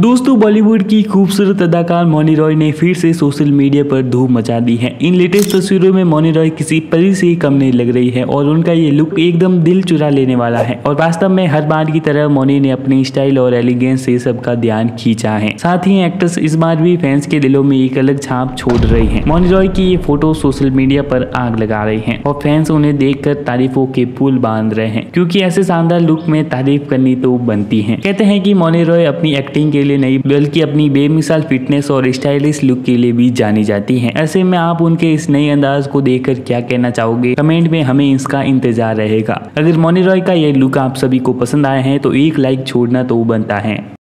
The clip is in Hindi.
दोस्तों बॉलीवुड की खूबसूरत अदाकार मोनी रॉय ने फिर से सोशल मीडिया पर धूम मचा दी है। इन लेटेस्ट तस्वीरों में मोनी रॉय किसी परी से कम नहीं लग रही है और उनका ये लुक एकदम दिल चुरा लेने वाला है। और वास्तव में हर बार की तरह मोनी ने अपनी स्टाइल और एलिगेंस से सबका ध्यान खींचा है। साथ ही एक्ट्रेस इस बार भी फैंस के दिलों में एक अलग छाप छोड़ रही है। मोनी रॉय की ये फ़ोटो सोशल मीडिया पर आग लगा रही है और फैंस उन्हें देख तारीफों के पुल बाँध रहे हैं। क्यूँकी ऐसे शानदार लुक में तारीफ़ करनी तो बनती है। कहते हैं की मोनी रॉय अपनी एक्टिंग के लिए नहीं, बल्कि अपनी बेमिसाल फिटनेस और स्टाइलिश लुक के लिए भी जानी जाती है। ऐसे में आप उनके इस नए अंदाज को देखकर क्या कहना चाहोगे? कमेंट में हमें इसका इंतज़ार रहेगा। अगर मोनी रॉय का ये लुक आप सभी को पसंद आया है तो एक लाइक छोड़ना तो बनता है।